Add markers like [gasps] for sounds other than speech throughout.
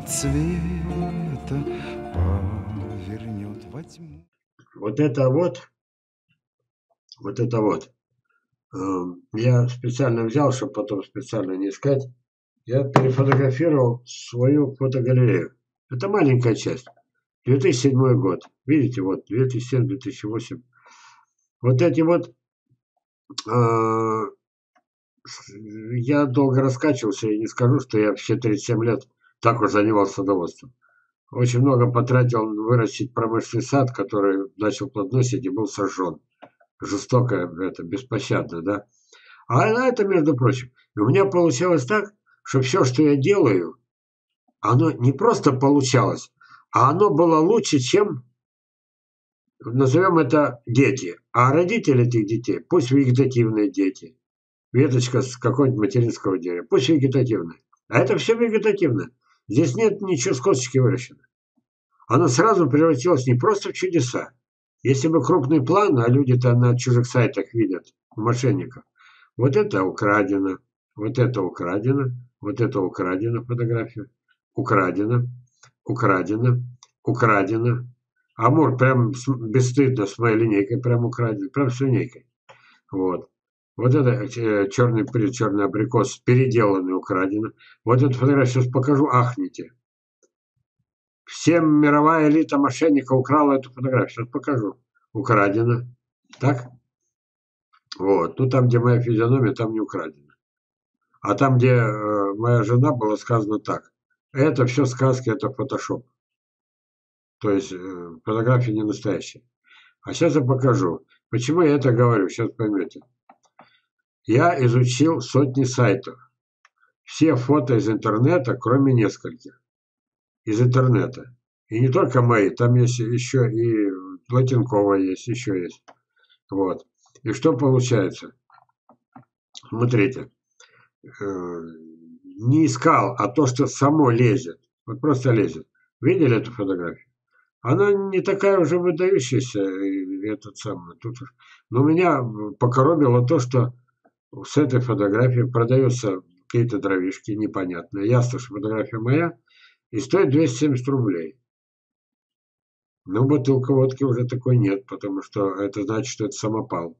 Земля от света повернет во тьму. Вот это вот, вот это вот, э, я специально взял, чтобы потом специально не искать, я перефотографировал свою фотогалерею. Это маленькая часть. 2007 год. Видите, вот 2007-2008. Вот эти вот э, я долго раскачивался и не скажу, что я все 37 лет так уж занимался садоводством. Очень много потратил вырастить промышленный сад, который начал плодоносить и был сожжен. Жестоко, это, беспощадно, да. А это, между прочим, у меня получалось так, что все, что я делаю, оно не просто получалось, а оно было лучше, чем, назовем это, дети. А родители этих детей, пусть вегетативные дети, веточка с какого-нибудь материнского дерева, пусть вегетативная. А это все вегетативное. Здесь нет ничего с косточки выращено. Оно сразу превратилось не просто в чудеса. Если бы крупный план, а люди-то на чужих сайтах видят, мошенников, вот это украдено, вот это украдено, вот это украдено фотография, украдено, украдено, украдено. Амур прям бесстыдно с моей линейкой прям украден, прям с линейкой. Вот. Вот это э, черный приз, черный абрикос, переделанный, украдено. Вот эту фотографию сейчас покажу, ахните. Всем мировая элита мошенника украла эту фотографию. Сейчас покажу. Украдено. Так? Вот. Ну, там, где моя физиономия, там не украдено. А там, где э, моя жена, было сказано так. Это все сказки, это фотошоп. То есть э, фотографии не настоящие. А сейчас я покажу. Почему я это говорю, сейчас поймете. Я изучил сотни сайтов. Все фото из интернета, кроме нескольких. Из интернета. И не только мои, там есть еще и Латинкова есть, еще есть. Вот. И что получается? Смотрите. Э, не искал, а то, что само лезет. Вот просто лезет. Видели эту фотографию? Она не такая уже выдающаяся, этот самый. Тут, но меня покоробило то, что с этой фотографией продаются какие-то дровишки непонятные. Ясно, что фотография моя. И стоит 270 рублей. Но бутылка водки уже такой нет, потому что это значит, что это самопал.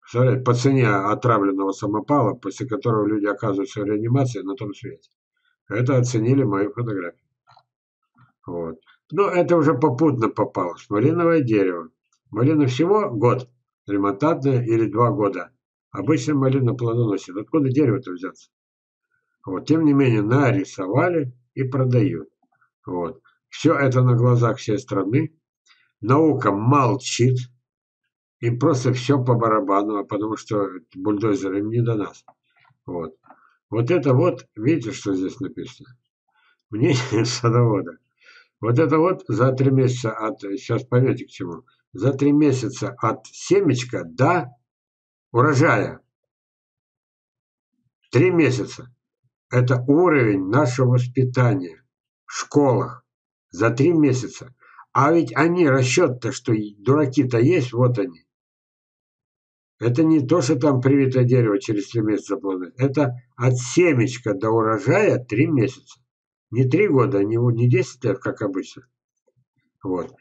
Представляете, по цене отравленного самопала, после которого люди оказываются в реанимации на том свете. Это оценили мою фотографию. Вот. Но это уже попутно попалось. Малиновое дерево. Малина всего год ремонтантная или два года. Обычно малина плодоносит. Откуда дерево-то взяться? Вот. Тем не менее, нарисовали и продают. Вот. Все это на глазах всей страны. Наука молчит. Им просто все по барабану, а потому что бульдозеры не до нас. Вот. Вот это вот, видите, что здесь написано? Мнение [laughs] садовода. Вот это вот за три месяца от, сейчас поймете к чему, за три месяца от семечка до урожая. Три месяца. Это уровень нашего воспитания в школах. За три месяца. А ведь они, расчет-то, что дураки-то есть, вот они. Это не то, что там привитое дерево через три месяца плодает. Это от семечка до урожая три месяца. Не три года, не, 10 лет, как обычно. Вот.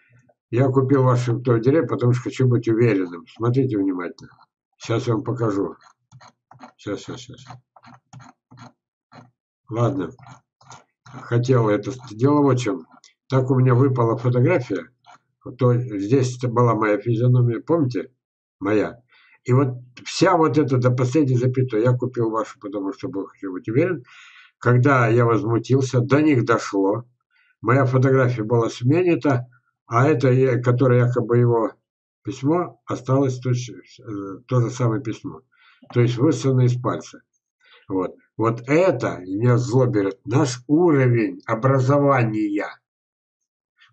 Я купил ваш фруктовый деревья, потому что хочу быть уверенным. Смотрите внимательно. Сейчас я вам покажу. Сейчас, сейчас, сейчас. Ладно. Хотел это. Дело в чем. Так у меня выпала фотография. То здесь была моя физиономия. Помните? Моя. И вот вся вот эта до последней запятой, я купил вашу, потому что был хочу быть уверен, когда я возмутился, до них дошло, моя фотография была сменена, а это, которое якобы его письмо, осталось то, то же самое письмо. То есть высосано из пальца. Вот. Вот это, меня зло берет, наш уровень образования.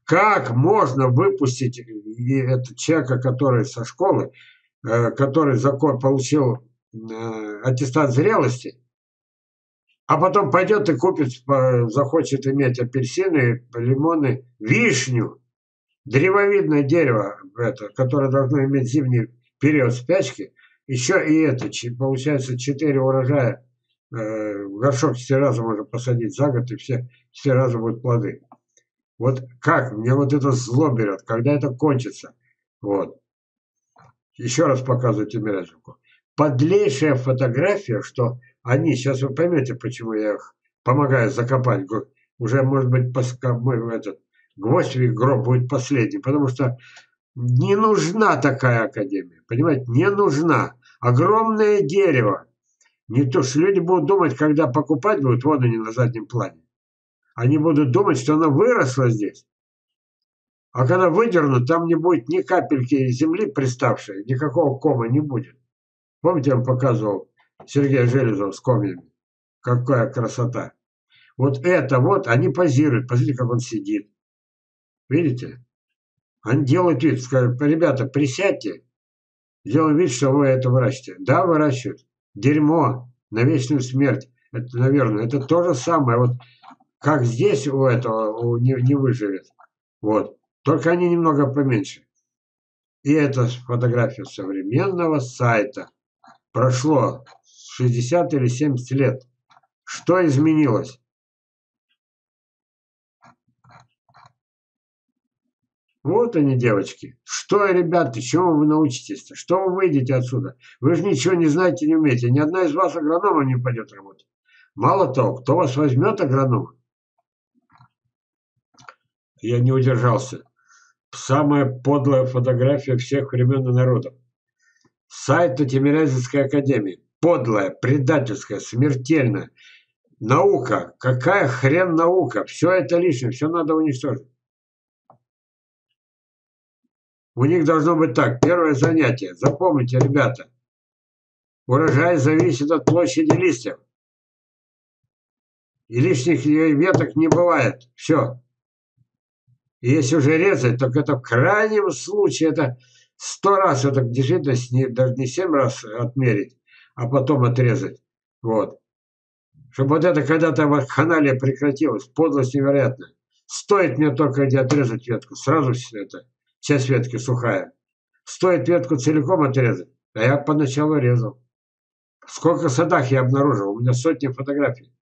Как можно выпустить этого человека, который со школы, Э, который закон получил э, аттестат зрелости, а потом пойдет и купит, захочет иметь апельсины, лимоны, вишню, древовидное дерево, это, которое должно иметь зимний период спячки, еще и это, получается, 4 урожая э, горшок четыре раза можно посадить за год, и все четыре раза будут плоды. Вот как? Мне вот это зло берет, когда это кончится. Вот. Еще раз показываю Тимирязевку. Подлейшая фотография, что они, сейчас вы поймете, почему я их помогаю закопать. Уже, может быть, мой этот гвоздь в гроб будет последний, потому что не нужна такая академия, понимаете, не нужна. Огромное дерево. Не то, что люди будут думать, когда покупать будут, вот они на заднем плане. Они будут думать, что она выросла здесь. А когда выдернут, там не будет ни капельки земли приставшей, никакого кома не будет. Помните, я вам показывал Сергея Железова с комьями? Какая красота. Вот это вот, они позируют. Посмотрите, как он сидит. Видите? Они делают вид, скажут, ребята, присядьте, сделаем вид, что вы это выращиваете. Да, выращивают. Дерьмо на вечную смерть. Это, наверное, это то же самое. Вот как здесь у этого у, не, не выживет. Вот. Только они немного поменьше. И это фотография современного сайта. Прошло 60 или 70 лет. Что изменилось? Вот они, девочки. Что, ребята, чему вы научитесь-то? Что вы выйдете отсюда? Вы же ничего не знаете, не умеете. Ни одна из вас агронома не пойдет работать. Мало того, кто вас возьмет агронома? Я не удержался. Самая подлая фотография всех времен и народов. Сайт Тимирязевской академии. Подлая, предательская, смертельная. Наука. Какая хрен наука? Все это лишнее, все надо уничтожить. У них должно быть так. Первое занятие. Запомните, ребята. Урожай зависит от площади листьев. И лишних веток не бывает. Все. И если уже резать, так это в крайнем случае, это сто раз, это действительно не, даже не семь раз отмерить, а потом отрезать. Вот. Чтобы вот это когда-то вакханалия прекратилось, подлость невероятная. Стоит мне только где отрезать ветку, сразу все это часть ветки сухая. Стоит ветку целиком отрезать, а я поначалу резал. Сколько садах я обнаружил, у меня сотни фотографий.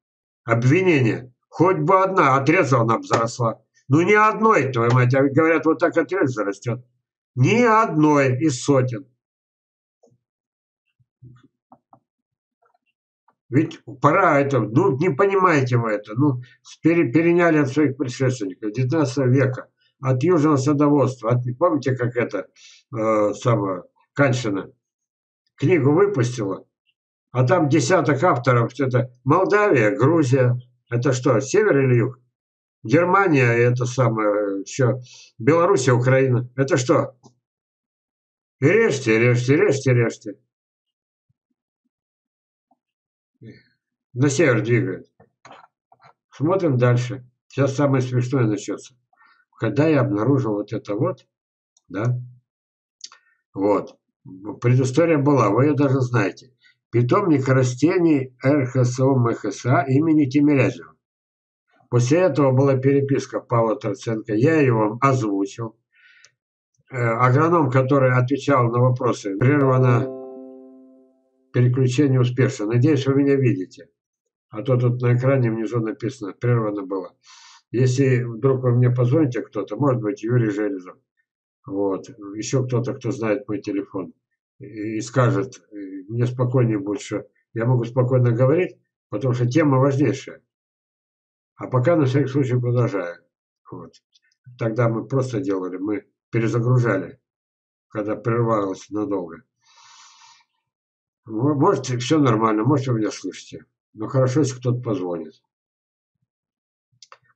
Обвинение. Хоть бы одна, отрезал, она заросла. Ну ни одной, твою мать, а говорят, вот так отрез зарастет. Ни одной из сотен. Ведь пора это, ну не понимаете вы это, ну переняли от своих предшественников 19 века от южного садоводства. От, помните, как это э, самое, Каншина книгу выпустила, а там десяток авторов, это Молдавия, Грузия, это что, север или юг? Германия, это самое, еще Белоруссия, Украина. Это что? И режьте, режьте, режьте, режьте. На север двигают. Смотрим дальше. Сейчас самое смешное начнется когда я обнаружил вот это вот, да, вот, предыстория была, вы ее даже знаете. Питомник растений РХСО МХСА имени Тимирязева. После этого была переписка Павла Троценко, я ее вам озвучил. Э, агроном, который отвечал на вопросы, прервано переключение успешно. Надеюсь, вы меня видите. А то тут на экране внизу написано, прервано было. Если вдруг вы мне позвоните кто-то, может быть, Юрий Железов, вот, еще кто-то, кто знает мой телефон, и скажет, мне спокойнее будет, что я могу спокойно говорить, потому что тема важнейшая. А пока на всякий случай продолжаю. Вот. Тогда мы просто делали, мы перезагружали, когда прервалось надолго. Может, все нормально, может, вы меня слышите. Но хорошо, если кто-то позвонит.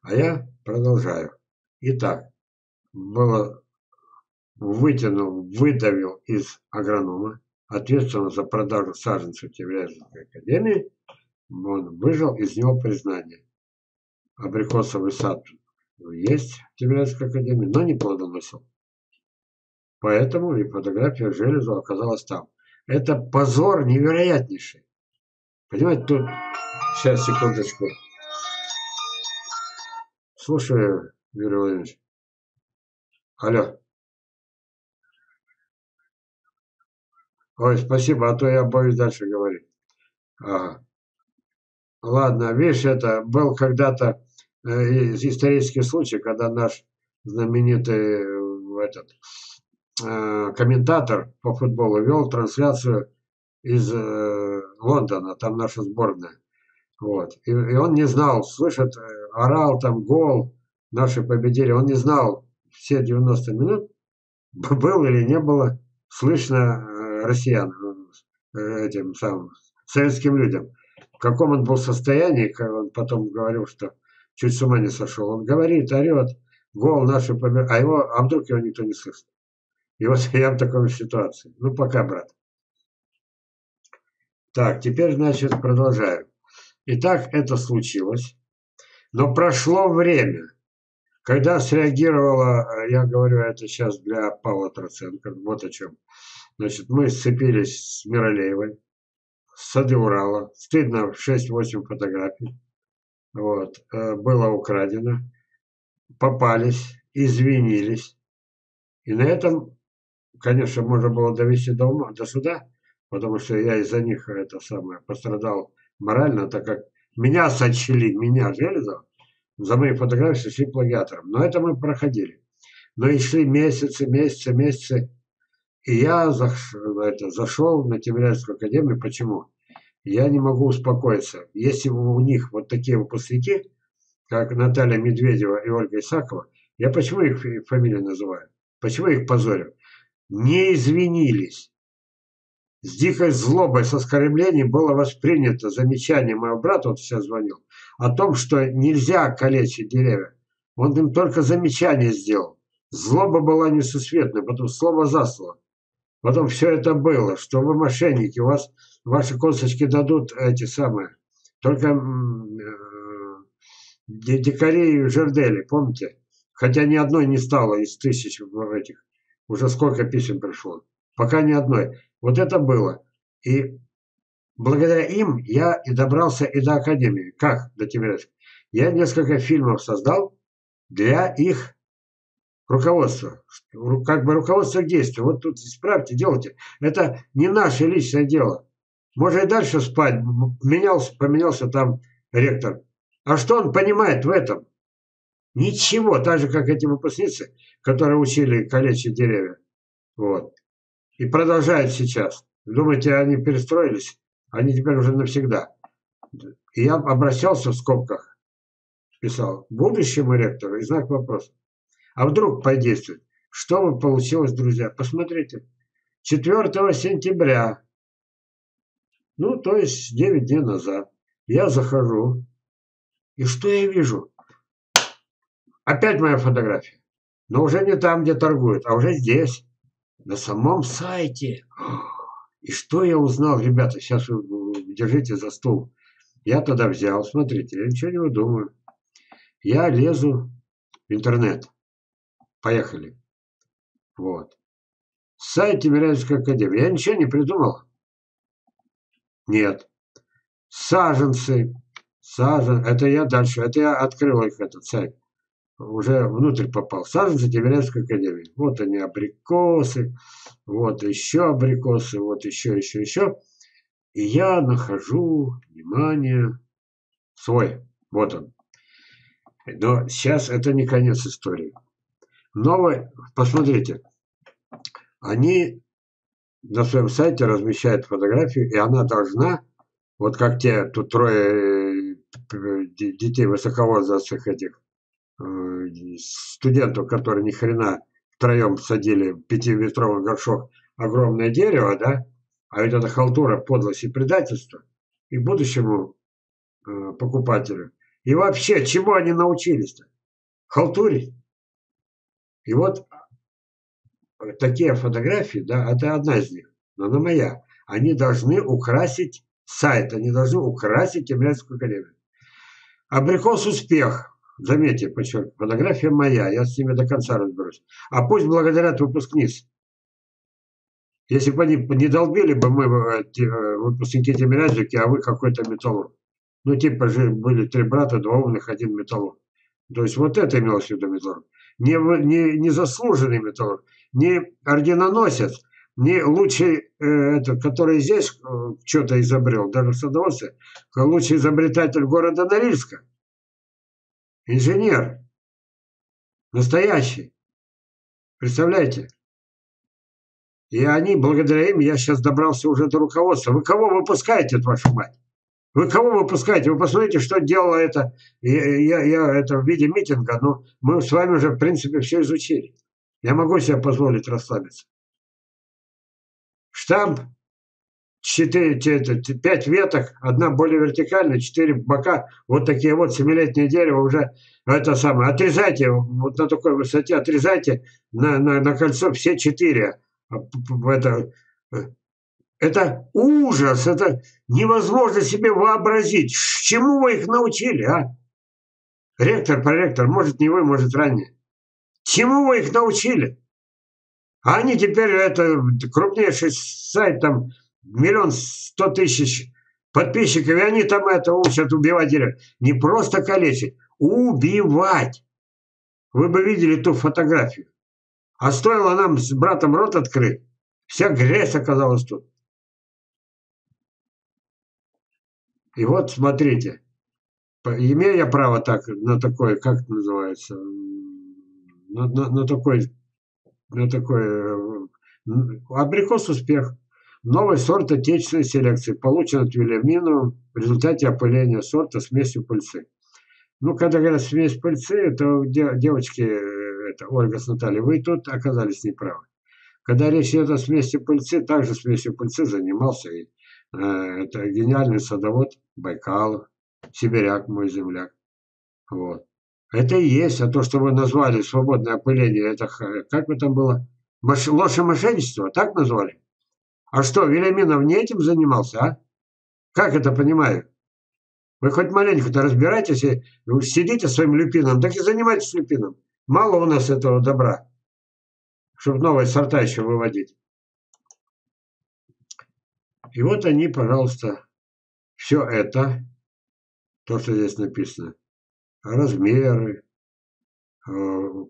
А я продолжаю. Итак, было вытянул, выдавил из агронома, ответственного за продажу саженцев Тимирязевской академии, он выжил из него признание. Абрикосовый сад есть в Тимирязевской академии, но не плодоносил. Поэтому и фотография Железу оказалась там. Это позор невероятнейший. Понимаете, тут... Сейчас, секундочку. Слушаю, Юрий Владимирович. Алло. Ой, спасибо, а то я боюсь дальше говорить. Ага. Ладно, видишь, это был когда-то э, исторический случай, когда наш знаменитый э, этот э, комментатор по футболу вел трансляцию из э, Лондона, там наша сборная. Вот. И, и он не знал, слышит, э, орал там гол, наши победили, он не знал все 90 минут, был или не было слышно э, россиян, э, этим самым советским людям. В каком он был состоянии, как он потом говорил, что чуть с ума не сошел. Он говорит, орет, гол наши победы, а его, а вдруг его никто не слышит. И вот [laughs] я в такой ситуации. Ну, пока, брат. Так, теперь, значит, продолжаем. Итак, это случилось. Но прошло время. Когда среагировала, я говорю это сейчас для Павла Троценко, вот о чем. Значит, мы сцепились с Миролеевой, с Сады Урала. Стыдно, 6-8 фотографий. Вот. Э, было украдено. Попались, извинились. И на этом, конечно, можно было довести до, ума, до суда, потому что я из-за них это самое пострадал морально, так как меня сочли, меня, Железов, за мои фотографии шли плагиатором. Но это мы проходили. Но и шли месяцы, месяцы, месяцы. И я это, зашел на Тимирязевскую академию. Почему? Я не могу успокоиться. Если у них вот такие выпускники, как Наталья Медведева и Ольга Исакова, я почему их фамилию называю? Почему их позорю? Не извинились с дикой злобой, с оскорблением было воспринято замечание моего брата, вот сейчас звонил, о том, что нельзя калечить деревья. Он им только замечание сделал. Злоба была несусветная, потом слово за слово. Потом все это было, что вы мошенники, у вас ваши косточки дадут эти самые. Только э, дикари и жердели, помните? Хотя ни одной не стало из тысяч этих. Уже сколько писем пришло. Пока ни одной. Вот это было. И благодаря им я и добрался и до Академии. Как до Тимирязевска? Я несколько фильмов создал для их руководства. Как бы руководство к действию. Вот тут исправьте, делайте. Это не наше личное дело. Можно и дальше спать. Менялся, поменялся там ректор. А что он понимает в этом? Ничего, так же, как эти выпускницы, которые учили калечить деревья. Вот и продолжают сейчас. Думаете, они перестроились? Они теперь уже навсегда. И я обращался в скобках, писал, будущему ректору и знак вопроса. А вдруг подействует? Что бы получилось, друзья? Посмотрите. 4 сентября, ну, то есть 9 дней назад, я захожу, и что я вижу? Опять моя фотография. Но уже не там, где торгуют, а уже здесь на самом сайте. И что я узнал, ребята, сейчас вы держите за стол. Я тогда взял, смотрите, я ничего не выдумываю. Я лезу в интернет. Поехали. Вот. Сайт Тимирязевской академии. Я ничего не придумал. Нет. Саженцы. Сажен. Это я дальше. Это я открыл их, этот сайт уже внутрь попал. Саженцы Тимирязевской академии. Вот они, абрикосы, вот еще абрикосы, вот еще, еще, еще. И я нахожу, внимание, свой. Вот он. Но сейчас это не конец истории. Новое, посмотрите, они на своем сайте размещают фотографию, и она должна, вот как те, тут трое э, детей высоковозрастных этих, Э, студентов, которые ни хрена втроем садили пятиметровый горшок огромное дерево, да, а ведь это халтура, подлость и предательство, и будущему э, покупателю. И вообще, чему они научились-то? Халтурить. И вот э, такие фотографии, да, это одна из них, но она моя. Они должны украсить сайт, они должны украсить Тимирязевскую академию. Абрикос успех. Заметьте, подчеркну, фотография моя, я с ними до конца разберусь. А пусть благодарят выпускниц. Если бы они не долбили бы мы э, э, выпускники Тимирязевки, а вы какой-то металлург. Ну, типа же были три брата, два умных, один металлург. То есть вот это имелось в виду металлург. Не, не, не заслуженный металлург, не орденоносец, не лучший, э, этот, который здесь э, что-то изобрел, даже в садоводстве, лучший изобретатель города Норильска. Инженер. Настоящий. Представляете? И они, благодаря им, я сейчас добрался уже до руководства. Вы кого выпускаете, вашу мать? Вы кого выпускаете? Вы посмотрите, что делала это, я, я, я это в виде митинга, но мы с вами уже, в принципе, все изучили. Я могу себе позволить расслабиться. Штамп, 4, 5 веток, одна более вертикальная, 4 бока, вот такие вот семилетнее дерево уже, это самое, отрезайте, вот на такой высоте отрезайте на, на, на кольцо все четыре. А, это, э, это ужас, это невозможно себе вообразить. Чему вы их научили, а? Ректор, проректор, может не вы, может ранее. Чему вы их научили? А они теперь, это крупнейший сайт, там миллион сто тысяч подписчиков, и они там это учат убивать. Не просто калечить, убивать. Вы бы видели ту фотографию. А стоило нам с братом рот открыть, вся грязь оказалась тут. И вот смотрите, имею я право так на такое, как это называется, на, на, на такой, на такой э, абрикос успех. Новый сорт отечественной селекции получен от Вильямину в результате опыления сорта смесью пыльцы. Ну, когда говорят смесь пыльцы, то девочки, э, это, Ольга с Натальей, вы тут оказались неправы. Когда речь идет о смеси пыльцы, также смесью пыльцы занимался и Э, это гениальный садовод Байкалов, сибиряк мой земляк. Вот. Это и есть, а то, что вы назвали свободное опыление, это как бы там было? Маш, и мошенничество, так назвали? А что, Велиминов не этим занимался, а? Как это понимаю? Вы хоть маленько-то разбирайтесь и сидите своим люпином, так и занимайтесь люпином. Мало у нас этого добра, чтобы новые сорта еще выводить. И вот они, пожалуйста, все это, то, что здесь написано, размеры, э,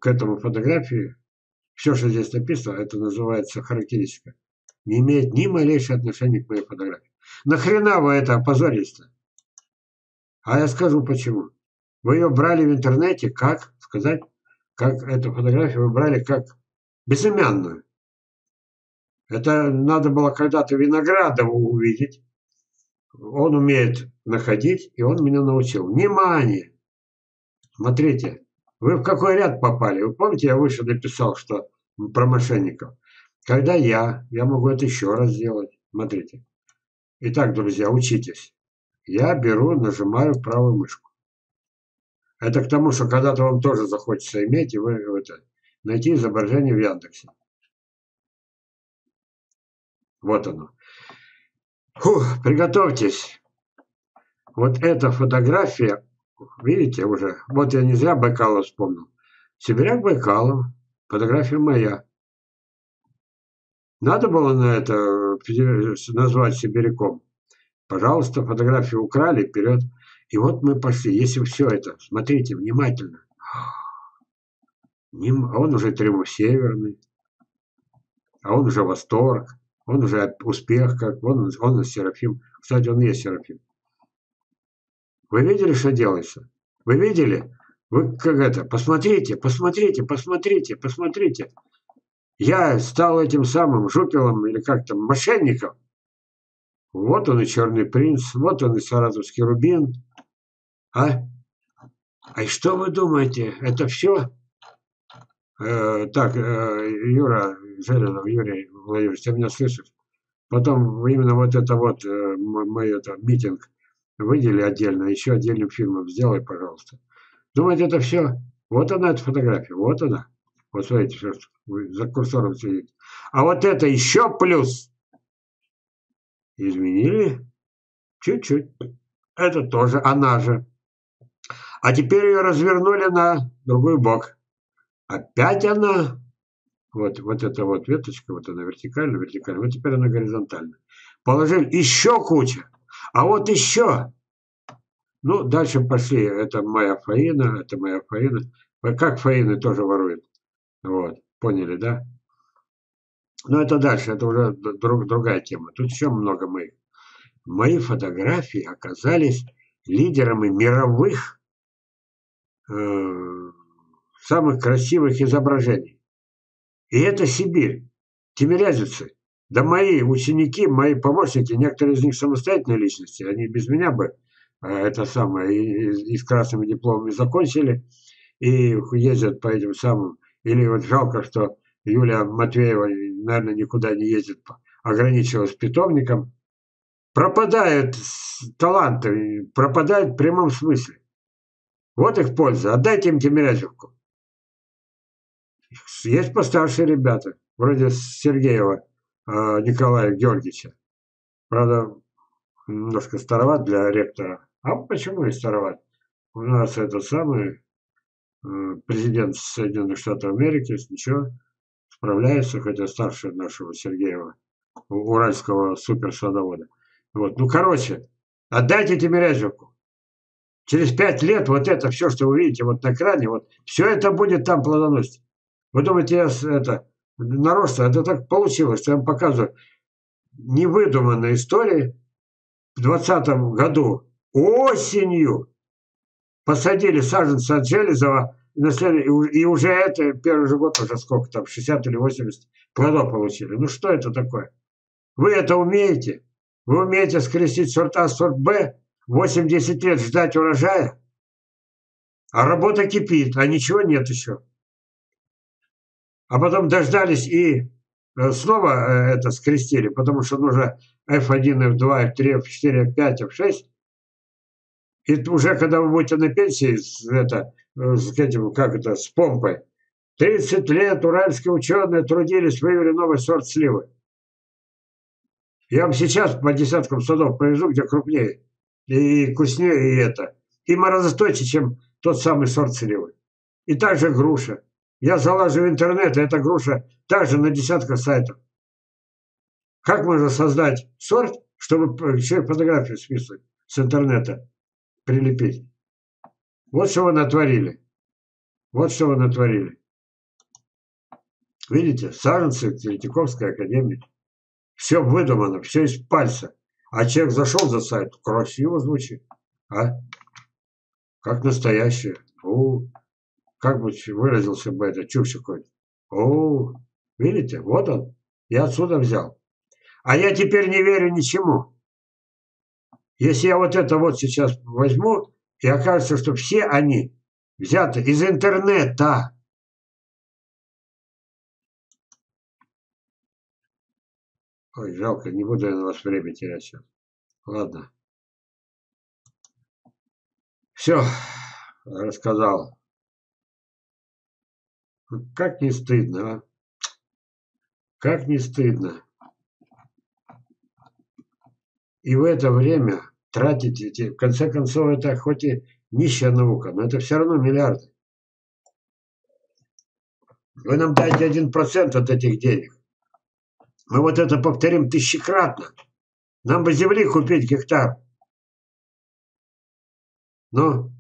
к этому фотографии, все, что здесь написано, это называется характеристика, не имеет ни малейшего отношения к моей фотографии. Нахрена вы это опозорились-то? А я скажу почему. Вы ее брали в интернете, как сказать, как эту фотографию вы брали как безымянную. Это надо было когда-то Виноградову увидеть. Он умеет находить, и он меня научил. Внимание! Смотрите, вы в какой ряд попали? Вы помните, я выше написал, что про мошенников. Когда я, я могу это еще раз сделать. Смотрите. Итак, друзья, учитесь. Я беру, нажимаю правую мышку. Это к тому, что когда-то вам тоже захочется иметь, и вы это, найти изображение в Яндексе. Вот оно. Фух, приготовьтесь. Вот эта фотография, видите уже, вот я не зря Байкалов вспомнил. Сибиряк Байкалов, фотография моя. Надо было на это назвать сибиряком. Пожалуйста, фотографию украли, вперед. И вот мы пошли. Если все это, смотрите внимательно. А он уже Тремов Северный, а он уже Восторг. Он уже успех, как он, он Серафим. Кстати, он есть Серафим. Вы видели, что делается? Вы видели? Вы как это? Посмотрите, посмотрите, посмотрите, посмотрите. Я стал этим самым жупелом или как там, мошенником. Вот он и Черный принц, вот он и Саратовский рубин. А? А что вы думаете? Это все? Э, так, э, Юра Желенов, Юрий Владимирович, ты меня слышишь? Потом именно вот это вот, э, мой это, митинг выдели отдельно, еще отдельным фильмом сделай, пожалуйста. Думаете, это все? Вот она, эта фотография, вот она. Вот смотрите, за курсором сидит. А вот это еще плюс. Изменили? Чуть-чуть. Это тоже она же. А теперь ее развернули на другой бок. Опять она, вот, вот эта вот веточка, вот она вертикально, вертикально, вот теперь она горизонтально. Положили еще куча, а вот еще. Ну, дальше пошли, это моя фаина, это моя фаина. Как фаины тоже воруют. Вот, поняли, да? Но это дальше, это уже друг, другая тема. Тут еще много моих. Мои фотографии оказались лидерами мировых э, самых красивых изображений. И это Сибирь, Тимирязевцы. Да мои ученики, мои помощники, некоторые из них самостоятельные личности, они без меня бы э, это самое и, и с красными дипломами закончили и ездят по этим самым. Или вот жалко, что Юлия Матвеева, наверное, никуда не ездит, ограничилась питомником. Пропадают таланты, пропадают в прямом смысле. Вот их польза. Отдайте им Тимирязевку. Есть постарше ребята, вроде Сергеева а, Николая Георгиевича. Правда, немножко староват для ректора. А почему и староват? У нас это самый президент Соединенных Штатов Америки, ничего, справляется, хотя старше нашего Сергеева, уральского суперсадовода. Вот. Ну, короче, отдайте Тимирязевку. Через пять лет вот это все, что вы видите вот на экране, вот все это будет там плодоносить. Вы думаете, я это нарочно, это так получилось, что я вам показываю невыдуманные истории. В двадцатом году осенью посадили саженцы от Железова, и уже это, первый же год уже сколько там, 60 или 80 плодов получили. Ну что это такое? Вы это умеете? Вы умеете скрестить сорт А, сорт Б, 8-10 лет ждать урожая? А работа кипит, а ничего нет еще а потом дождались и э, снова э, это скрестили, потому что нужно F1, F2, F3, F4, F5, F6. И уже когда вы будете на пенсии, это, с этим, как это, с помпой, 30 лет уральские ученые трудились, вывели новый сорт сливы. Я вам сейчас по десяткам садов повезу, где крупнее и вкуснее, и это. И морозостойче, чем тот самый сорт сливы. И также груша. Я залажу в интернет, эта груша также на десятках сайтов. Как можно создать сорт, чтобы человек фотографию списывать с интернета, прилепить? Вот что вы натворили. Вот что вы натворили. Видите, саженцы Третьяковской академии. Все выдумано, все из пальца. А человек зашел за сайт, красиво звучит. А? Как настоящее. Фу как бы выразился бы это Чукчикой. О, видите, вот он, я отсюда взял. А я теперь не верю ничему. Если я вот это вот сейчас возьму, и окажется, что все они взяты из интернета. Ой, жалко, не буду я на вас время терять сейчас. Ладно. Все, рассказал. Как не стыдно, а? Как не стыдно. И в это время тратить эти, в конце концов, это хоть и нищая наука, но это все равно миллиарды. Вы нам дайте один процент от этих денег. Мы вот это повторим тысячекратно. Нам бы земли купить гектар. Ну,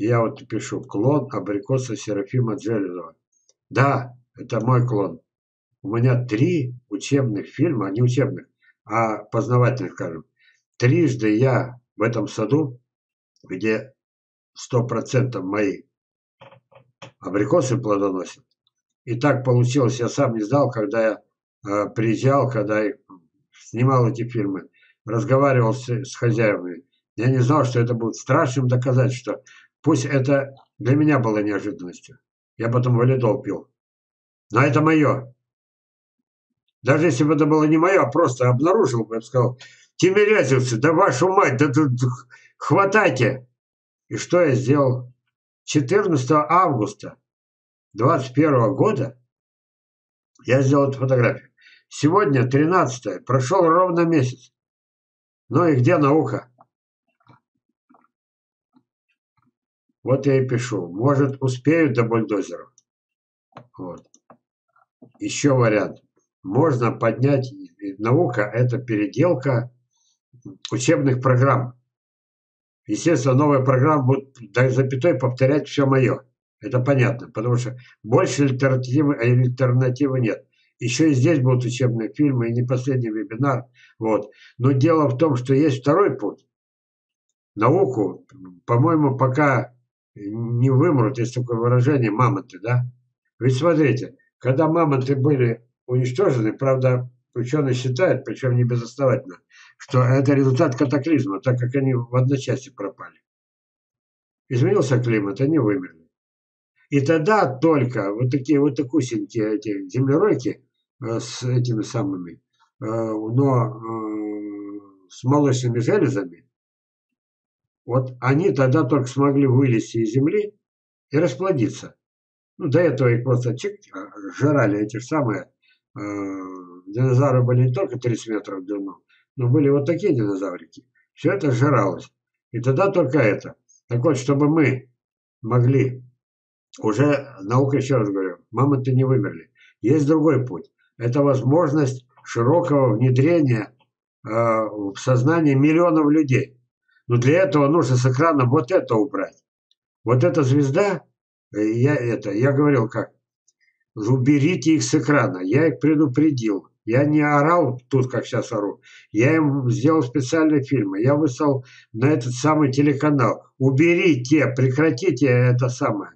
Я вот пишу клон абрикоса Серафима Джелезова. Да, это мой клон. У меня три учебных фильма, не учебных, а познавательных, скажем. Трижды я в этом саду, где сто процентов мои абрикосы плодоносят. И так получилось, я сам не знал, когда я э, приезжал, когда я снимал эти фильмы, разговаривал с, с хозяевами. Я не знал, что это будет страшным доказать, что Пусть это для меня было неожиданностью. Я потом валидол пил. Но это мое. Даже если бы это было не мое, а просто обнаружил бы, я бы сказал, Тимирязевцы, да вашу мать, да тут хватайте. И что я сделал? 14 августа 21 года я сделал эту фотографию. Сегодня 13 прошел ровно месяц. Ну и где наука? Вот я и пишу. Может, успеют до бульдозеров. Вот. Еще вариант. Можно поднять... Наука – это переделка учебных программ. Естественно, новая программа будет до запятой повторять все мое. Это понятно, потому что больше альтернативы, альтернативы нет. Еще и здесь будут учебные фильмы, и не последний вебинар. Вот. Но дело в том, что есть второй путь. Науку, по-моему, пока не вымрут, есть такое выражение, мамонты, да? Ведь смотрите, когда мамонты были уничтожены, правда, ученые считают, причем не безосновательно, что это результат катаклизма, так как они в одночасье пропали. Изменился климат, они вымерли. И тогда только вот такие вот такусенькие эти землеройки э, с этими самыми, э, но э, с молочными железами, вот они тогда только смогли вылезти из земли и расплодиться. Ну, до этого их просто чик, жрали эти самые. Динозавры были не только 30 метров длину, но были вот такие динозаврики. Все это жралось. И тогда только это. Так вот, чтобы мы могли, уже наука, еще раз говорю, мамонты не вымерли. Есть другой путь. Это возможность широкого внедрения э, в сознание миллионов людей. Но для этого нужно с экрана вот это убрать. Вот эта звезда, э, я, это, я говорил как, уберите их с экрана. Я их предупредил. Я не орал тут, как сейчас ору. Я им сделал специальные фильмы. Я выслал на этот самый телеканал. Уберите, прекратите это самое.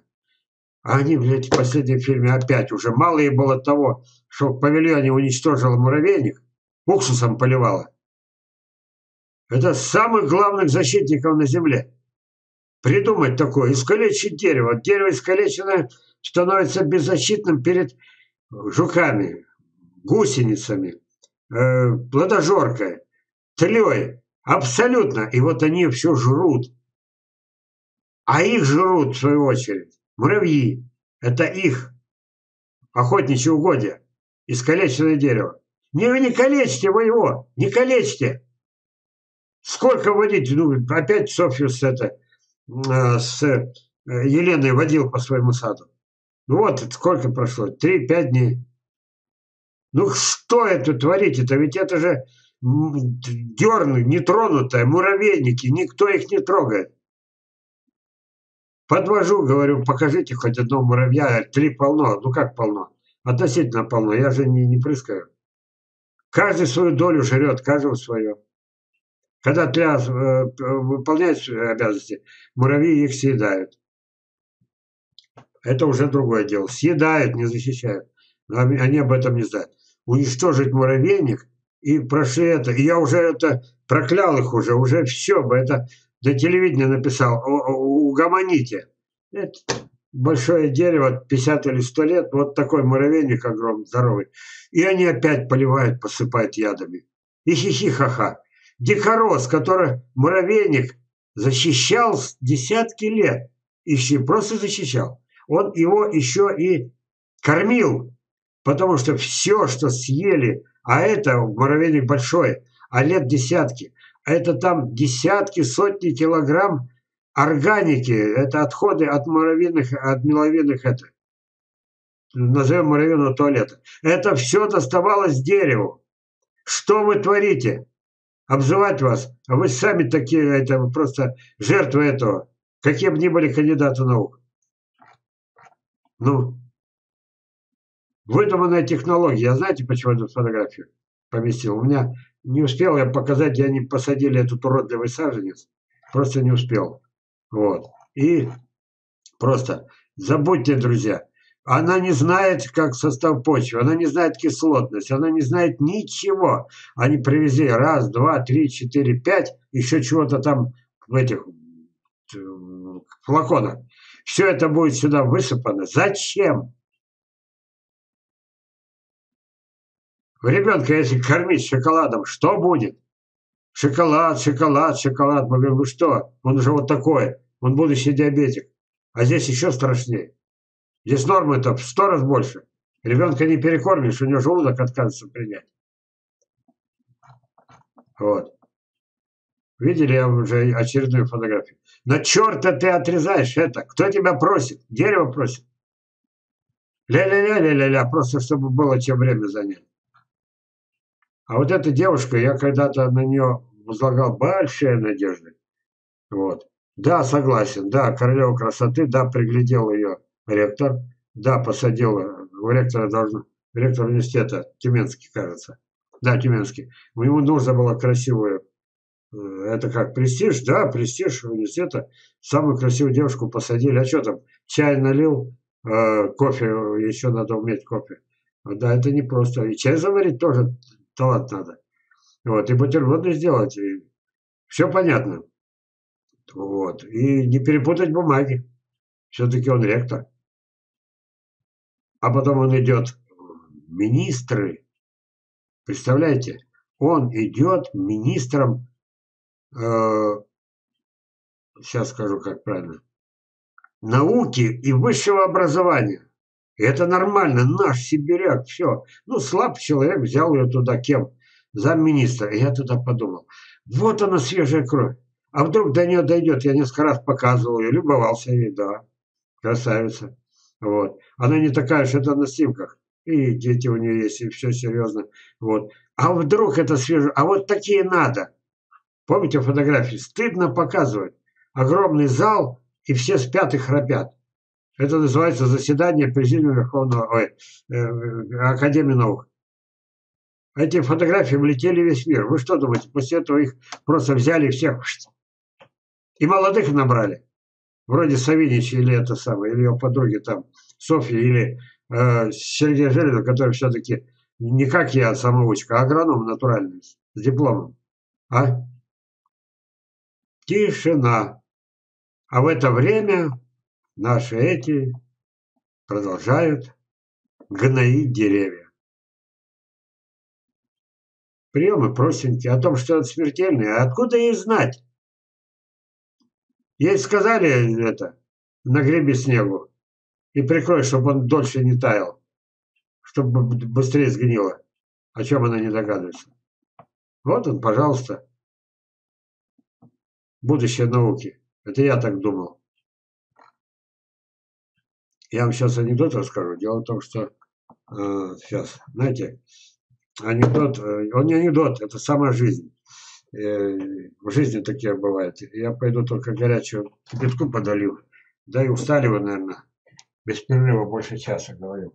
А они, блядь, в последнем фильме опять уже. Мало ей было того, что в павильоне уничтожила муравейник, уксусом поливала. Это самых главных защитников на Земле. Придумать такое, искалечить дерево. Дерево искалеченное становится беззащитным перед жуками, гусеницами, э, плодожоркой, тлей. Абсолютно. И вот они все жрут. А их жрут, в свою очередь, муравьи. Это их охотничьи угодья. Искалеченное дерево. Не, вы не калечьте вы его, не калечьте. Сколько водить? Ну, опять Софью с, это, с э, Еленой водил по своему саду. Ну вот, сколько прошло? Три-пять дней. Ну что это творите-то? Ведь это же дерны, нетронутые, муравейники, никто их не трогает. Подвожу, говорю, покажите хоть одного муравья, три полно. Ну как полно? Относительно полно, я же не, не прыскаю. Каждый свою долю жрет, каждого свое. Когда тля э, выполняет свои обязанности, муравьи их съедают. Это уже другое дело. Съедают, не защищают. Но они об этом не знают уничтожить муравейник, и прошли это. И я уже это проклял их уже, уже все бы это до телевидения написал, угомоните. Это большое дерево, 50 или 100 лет, вот такой муравейник огромный, здоровый. И они опять поливают, посыпают ядами. И хихи-ха-ха. Дикорос, который муравейник защищал десятки лет. И просто защищал. Он его еще и кормил Потому что все, что съели, а это муравейник большой, а лет десятки, а это там десятки, сотни килограмм органики, это отходы от муравьиных, от меловинных, это, назовем муравьиного туалета. Это все доставалось дереву. Что вы творите? Обзывать вас, а вы сами такие, это просто жертвы этого, какие бы ни были кандидаты наук. Ну, Выдуманная технология. Я знаете, почему эту фотографию поместил? У меня не успел я показать, где они посадили этот уродливый саженец. Просто не успел. Вот. И просто забудьте, друзья. Она не знает, как состав почвы, она не знает кислотность, она не знает ничего. Они привезли раз, два, три, четыре, пять, еще чего-то там в этих флаконах. Все это будет сюда высыпано. Зачем? Ребенка, если кормить шоколадом, что будет? Шоколад, шоколад, шоколад. Мы говорим, вы что? Он уже вот такой. Он будущий диабетик. А здесь еще страшнее. Здесь нормы-то в сто раз больше. Ребенка не перекормишь, у него желудок отказывается принять. Вот. Видели я уже очередную фотографию? На черта ты отрезаешь это? Кто тебя просит? Дерево просит. Ля-ля-ля-ля-ля-ля, просто чтобы было чем время занять. А вот эта девушка, я когда-то на нее возлагал большие надежды. Вот. Да, согласен, да, королева красоты, да, приглядел ее ректор. Да, посадил, у ректора должен, ректор университета, Тюменский, кажется. Да, Тюменский. Ему нужно было красивую, э, это как, престиж, да, престиж университета. Самую красивую девушку посадили. А что там, чай налил, э, кофе, еще надо уметь кофе. Да, это не просто. И чай заварить тоже талант надо. Вот, и бутерброды сделать, и все понятно. Вот. И не перепутать бумаги. Все-таки он ректор. А потом он идет министры. Представляете? Он идет министром, э, сейчас скажу как правильно, науки и высшего образования. И это нормально, наш сибиряк, все. Ну, слаб человек, взял ее туда кем? Замминистра. И я туда подумал, вот она свежая кровь. А вдруг до нее дойдет? Я несколько раз показывал ее, любовался ей, да. Красавица. Вот. Она не такая, что это на снимках. И дети у нее есть, и все серьезно. Вот. А вдруг это свежее? А вот такие надо. Помните фотографии? Стыдно показывать. Огромный зал, и все спят и храпят. Это называется заседание Президиума Верховного ой, э, Академии наук. Эти фотографии влетели весь мир. Вы что думаете, после этого их просто взяли всех и молодых набрали. Вроде Савинича или это самое, или его подруги там, Софья или э, Сергея Железа, который все-таки не как я, самоучка, а агроном натуральный, с дипломом. А? Тишина. А в это время наши эти продолжают гноить деревья. Приемы простенькие, о том, что это смертельное. Откуда ей знать? Ей сказали это, на гребе снегу, и прикрой, чтобы он дольше не таял, чтобы быстрее сгнило. О чем она не догадывается. Вот он, пожалуйста. Будущее науки. Это я так думал. Я вам сейчас анекдот расскажу. Дело в том, что э, сейчас, знаете, анекдот, э, он не анекдот, это сама жизнь. Э, в жизни такие бывает. Я пойду только горячую кипятку подолью. Да и устали вы, наверное. Без перерыва больше часа говорю.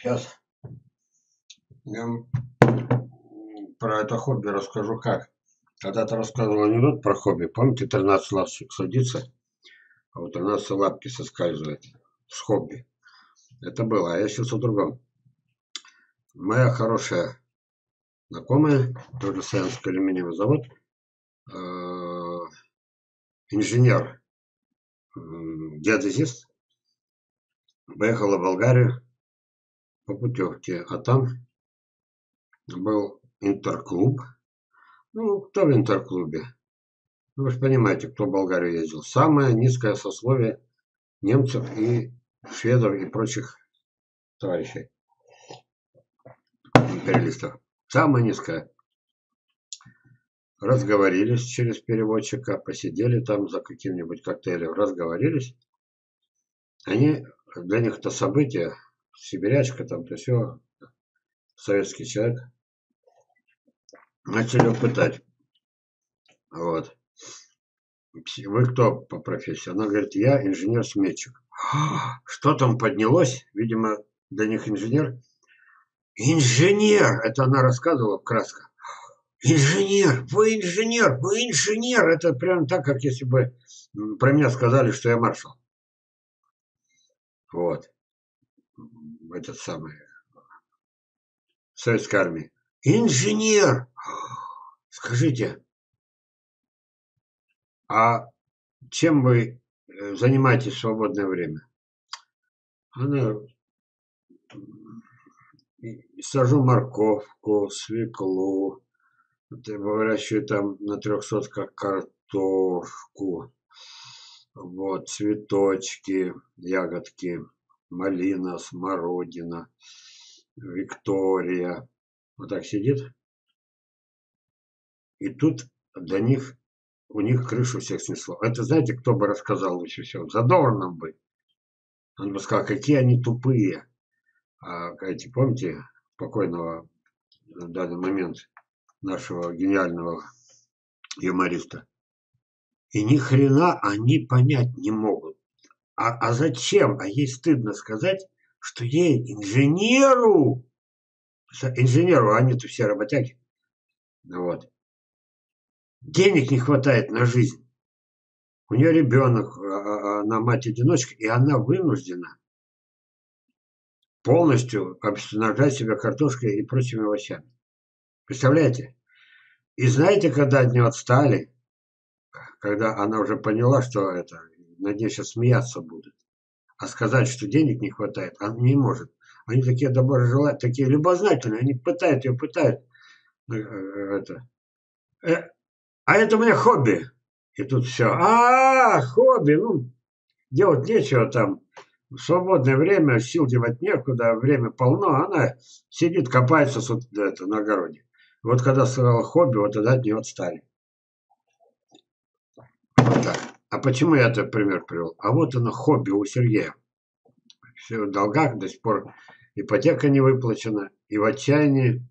Сейчас я про это хобби расскажу как. Когда-то рассказывал анекдот про хобби. Помните, 13 ласточек садится, а вот 13 лапки соскальзывает с хобби. Это было. А я сейчас о другом. Моя хорошая знакомая, тоже Саянский алюминиевый завод, э, инженер, геодезист, поехал в Болгарию по путевке, а там был интерклуб. Ну, кто в интерклубе? Ну, вы же понимаете, кто в Болгарию ездил. Самое низкое сословие немцев и шведов и прочих товарищей империалистов. Самое низкое. Разговорились через переводчика, посидели там за каким-нибудь коктейлем, разговорились. Они, для них это событие, сибирячка там, то все, советский человек. Начали пытать. Вот. Вы кто по профессии? Она говорит, я инженер-сметчик. [gasps] Что там поднялось? Видимо, для них инженер. Инженер! Это она рассказывала в красках. Инженер! Вы инженер! Вы инженер! Это прям так, как если бы про меня сказали, что я маршал. Вот. Этот самый. Советской армии. Инженер! Скажите, а чем вы э, занимаетесь в свободное время? Она сажу морковку, свеклу, выращиваю там на трех сотках картошку, вот, цветочки, ягодки, малина, смородина, Виктория. Вот так сидит. И тут до них, у них крышу всех снесло. Это знаете, кто бы рассказал лучше всего? Задорнов бы. Он бы сказал, какие они тупые. А эти, помните, покойного в данный момент нашего гениального юмориста. И ни хрена они понять не могут. А, а зачем? А ей стыдно сказать, что ей инженеру, инженеру, а они-то все работяги, вот, денег не хватает на жизнь. У нее ребенок, а, а, она мать-одиночка, и она вынуждена полностью обснажать себя картошкой и прочими овощами. Представляете? И знаете, когда от нее отстали, когда она уже поняла, что это, над ней сейчас смеяться будут, а сказать, что денег не хватает, она не может. Они такие доброжелательные, такие любознательные, они пытают ее, пытают. Э, э, это. Э, а это у меня хобби. И тут все. А, хобби, ну, делать нечего там в свободное время сил девать некуда, время полно, она сидит, копается это, на огороде. Вот когда сказала хобби, вот тогда от нее отстали. Вот так. А почему я этот пример привел? А вот оно хобби у Сергея. Все в долгах до сих пор ипотека не выплачена. И в отчаянии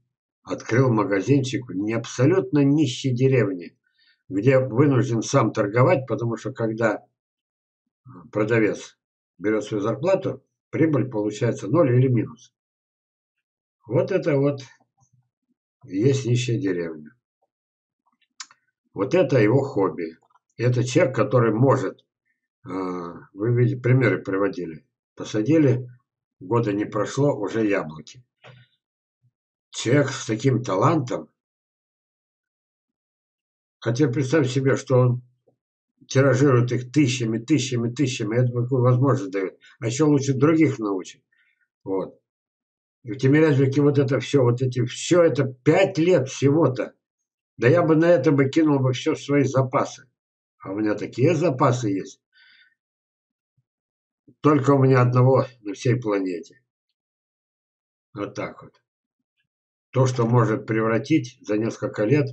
открыл магазинчик в не абсолютно нищей деревне, где вынужден сам торговать, потому что когда продавец берет свою зарплату, прибыль получается ноль или минус. Вот это вот есть нищая деревня. Вот это его хобби. Это человек, который может, а, вы видите, примеры приводили. Посадили, года не прошло, уже яблоки. Человек с таким талантом, хотя представь себе, что он тиражируют их тысячами, тысячами, тысячами, это такую возможность дает. А еще лучше других научить. Вот. И в Тимирязевике вот это все, вот эти, все это пять лет всего-то. Да я бы на это бы кинул бы все свои запасы. А у меня такие запасы есть. Только у меня одного на всей планете. Вот так вот. То, что может превратить за несколько лет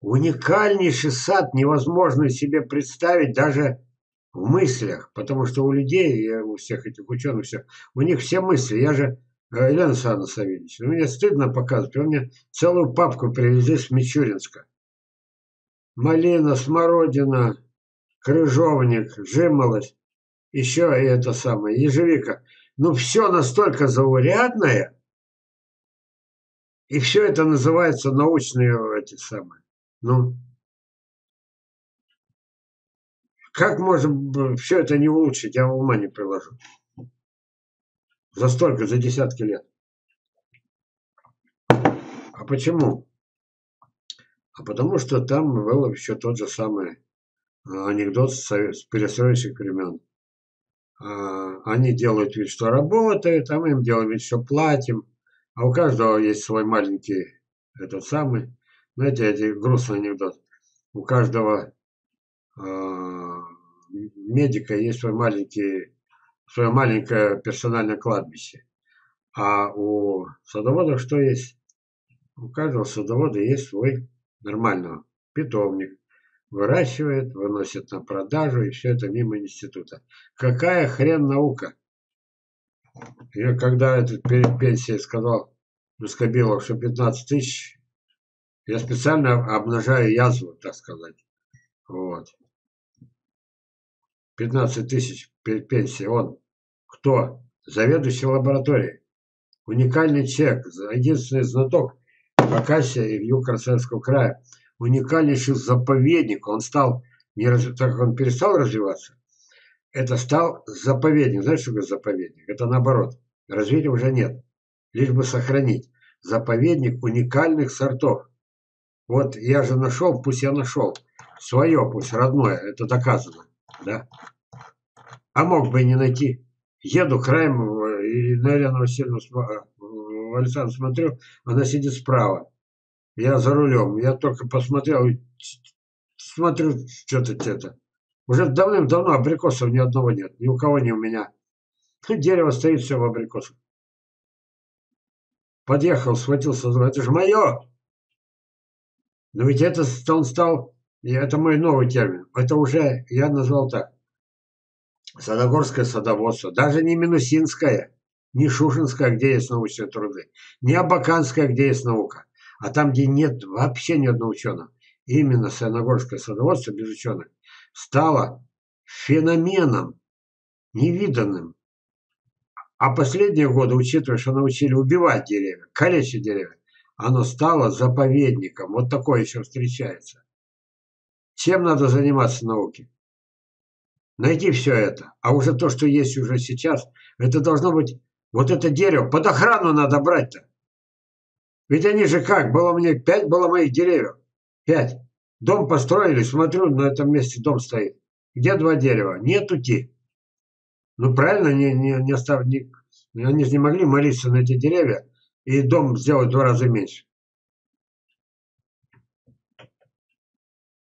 уникальнейший сад невозможно себе представить даже в мыслях, потому что у людей, у всех этих ученых, все, у них все мысли. Я же, э, Елена Александровна Савельевич, ну, мне стыдно показывать, вы мне целую папку привезли с Мичуринска. Малина, смородина, крыжовник, жимолость, еще и это самое, ежевика. Ну, все настолько заурядное, и все это называется научные эти самые ну, как можно все это не улучшить, я ума не приложу. За столько, за десятки лет. А почему? А потому что там был еще тот же самый а, анекдот с перестроечных времен. а, они делают вид, что работают, а мы им делаем вид, что платим. А у каждого есть свой маленький, этот самый, знаете, эти грустный анекдот. У каждого э, медика есть свой маленький, свое маленькое персональное кладбище. А у садоводов что есть? У каждого садовода есть свой нормальный питомник. Выращивает, выносит на продажу, и все это мимо института. Какая хрен наука? Я когда этот перед пенсией сказал Мускобилов, что 15 тысяч, я специально обнажаю язву, так сказать. Вот. 15 тысяч перед пенсией. Он кто? Заведующий лабораторией. Уникальный человек, единственный знаток Хакасия и Юго-Красноярского края. Уникальнейший заповедник. Он стал, не раз, так как он перестал развиваться, это стал заповедник. Знаешь, что такое заповедник? Это наоборот. Развития уже нет. Лишь бы сохранить. Заповедник уникальных сортов. Вот я же нашел, пусть я нашел. Свое, пусть родное, это доказано. Да? А мог бы и не найти. Еду краем и на Елену Васильевну в Александр смотрю, она сидит справа. Я за рулем. Я только посмотрел, смотрю, что-то это. Уже давным-давно абрикосов ни одного нет. Ни у кого, ни у меня. Дерево стоит все в абрикосах. Подъехал, схватился. Это же мое! Но ведь это он стал, это мой новый термин. Это уже, я назвал так. Садогорское садоводство. Даже не Минусинское, не Шушинское, где есть научные труды. Не Абаканское, где есть наука. А там, где нет вообще ни одного ученого. Именно Саяногорское садоводство без ученых стало феноменом невиданным. А последние годы, учитывая, что научили убивать деревья, калечить деревья, оно стало заповедником. Вот такое еще встречается. Чем надо заниматься науке? Найти все это. А уже то, что есть уже сейчас, это должно быть... Вот это дерево, под охрану надо брать-то. Ведь они же как, было мне пять было моих деревьев. Пять. Дом построили, смотрю, на этом месте дом стоит. Где два дерева? Нет ути. Ну правильно, не, не, не остав... не, они же не могли молиться на эти деревья и дом сделать в два раза меньше.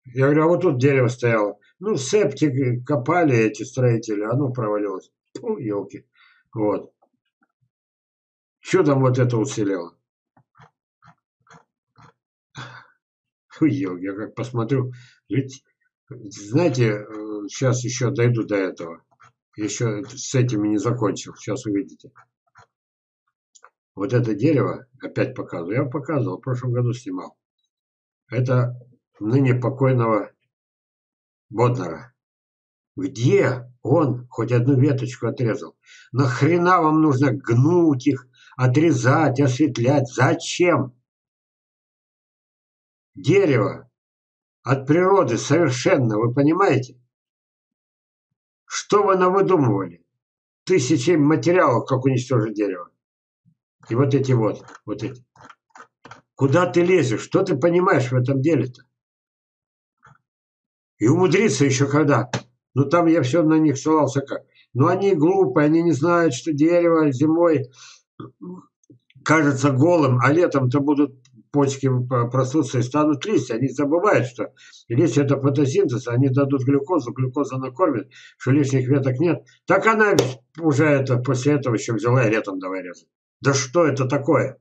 Я говорю, а вот тут дерево стояло. Ну, септик копали эти строители, оно провалилось. Фу, елки. Вот. Чудом вот это уцелело. Елки, я как посмотрю. Ведь, знаете, сейчас э, еще дойду до этого. Еще с этими не закончил. Сейчас увидите. Вот это дерево, опять показываю, я показывал, в прошлом году снимал. Это ныне покойного Боднера. Где он хоть одну веточку отрезал? Нахрена вам нужно гнуть их, отрезать, осветлять? Зачем? Дерево от природы совершенно, вы понимаете? Что вы навыдумывали? Тысячи материалов, как уничтожить дерево. И вот эти вот, вот эти. Куда ты лезешь? Что ты понимаешь в этом деле-то? И умудриться еще когда. Ну там я все на них ссылался как. Но они глупые, они не знают, что дерево зимой кажется голым, а летом-то будут почки проснутся и станут листья. Они забывают, что листья это фотосинтез, они дадут глюкозу, глюкоза накормит, что лишних веток нет. Так она уже это после этого еще взяла и летом давай резать. Да что это такое?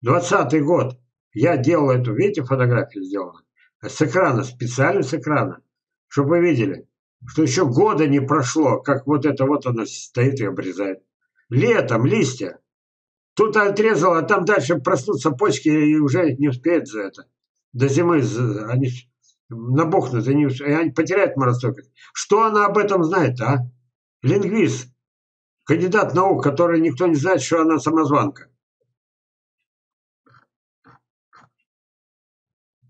Двадцатый год. Я делал эту, видите, фотографию сделано? С экрана, специально с экрана. Чтобы вы видели, что еще года не прошло, как вот это вот оно стоит и обрезает. Летом листья. Тут отрезал, а там дальше проснутся почки и уже не успеют за это. До зимы они набухнут, они, они потеряют морозостойкость. Что она об этом знает, а? Лингвист кандидат наук, который никто не знает, что она самозванка.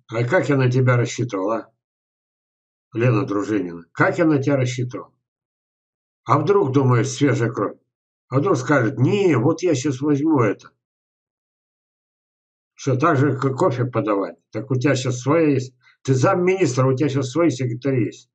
А как я на тебя рассчитывала, Лена Дружинина? Как я на тебя рассчитывал? А вдруг, думаешь, свежая кровь? А вдруг скажет, не, вот я сейчас возьму это. Что, так же, как кофе подавать? Так у тебя сейчас своя есть. Ты замминистра, у тебя сейчас свои секретари есть.